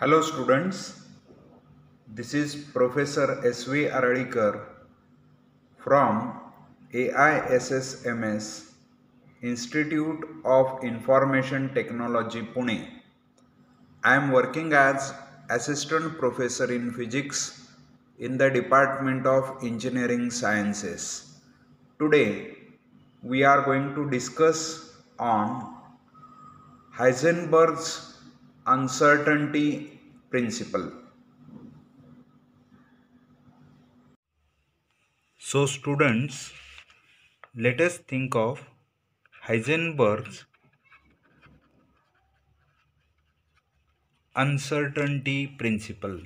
Hello students, this is Professor S.V. Arlikar from AISSMS Institute of Information Technology Pune. I am working as Assistant Professor in Physics in the Department of Engineering Sciences. Today we are going to discuss on Heisenberg's uncertainty principle. So, students, let us think of Heisenberg's uncertainty principle.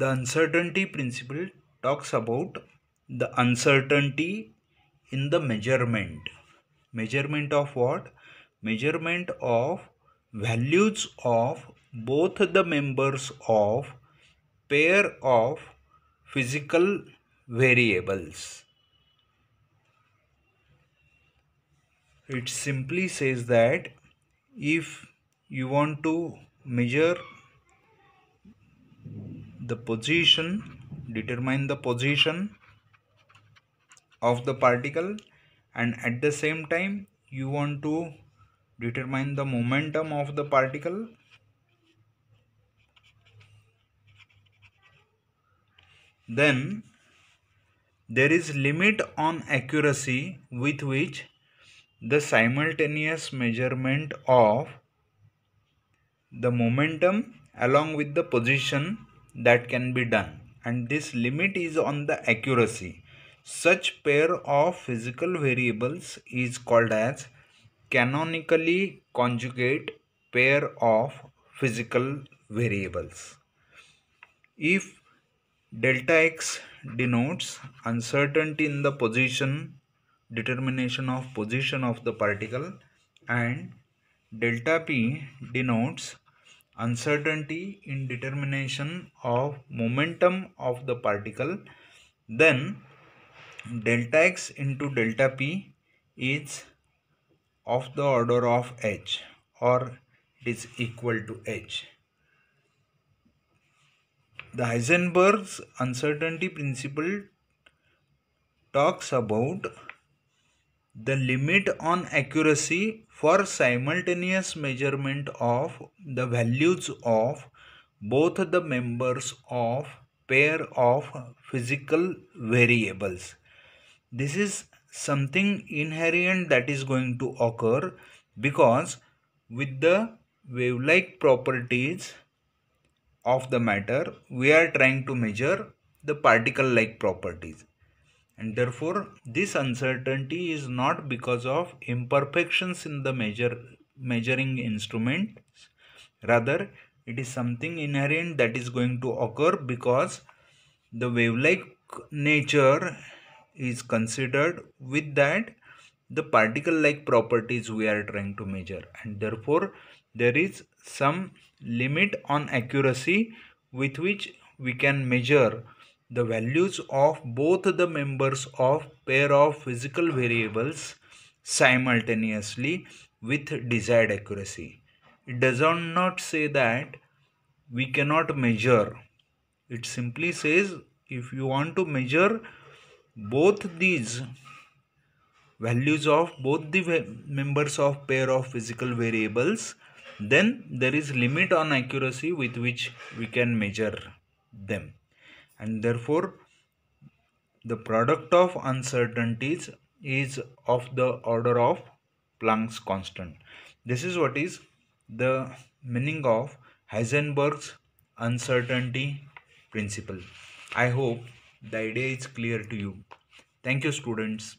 The uncertainty principle talks about the uncertainty in the measurement. Measurement of what? Measurement of values of both the members of pair of physical variables. It simply says that if you want to measure the position determine the position of the particle and at the same time you want to determine the momentum of the particle. Then there is limit on accuracy with which the simultaneous measurement of the momentum along with the position that can be done and this limit is on the accuracy. Such pair of physical variables is called as canonically conjugate pair of physical variables. If delta x denotes uncertainty in the position determination of position of the particle and delta p denotes uncertainty in determination of momentum of the particle then delta x into delta p is of the order of h or it is equal to h. The Heisenberg's uncertainty principle talks about the limit on accuracy for simultaneous measurement of the values of both the members of pair of physical variables. This is something inherent that is going to occur because with the wave-like properties of the matter we are trying to measure the particle-like properties and therefore this uncertainty is not because of imperfections in the measure measuring instruments. Rather it is something inherent that is going to occur because the wave-like nature is considered with that the particle-like properties we are trying to measure. And therefore there is some limit on accuracy with which we can measure the values of both the members of pair of physical variables simultaneously with desired accuracy. It does not say that we cannot measure. It simply says if you want to measure both these values of both the members of pair of physical variables then there is limit on accuracy with which we can measure them and therefore the product of uncertainties is of the order of Planck's constant. This is what is the meaning of Heisenberg's uncertainty principle. I hope the idea is clear to you. Thank you students.